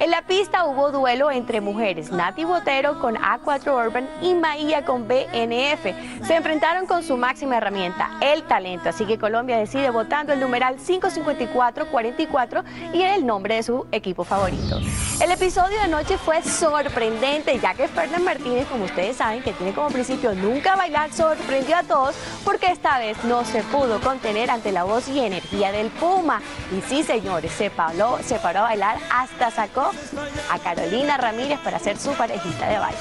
En la pista hubo duelo entre mujeres, Nati Botero con A4 Urban y Maía con BNF. Se enfrentaron con su máxima herramienta, el talento. Así que Colombia decide votando el numeral 554-44 y el nombre de su equipo favorito. El episodio de anoche fue sorprendente, ya que Fernán Martínez, como ustedes saben, que tiene como principio nunca bailar, sorprendió a todos porque esta vez no se pudo contener ante la voz y energía del Puma. Y sí, señores, se paró, se paró a bailar, hasta sacó a Carolina Ramírez para ser su parejita de baile.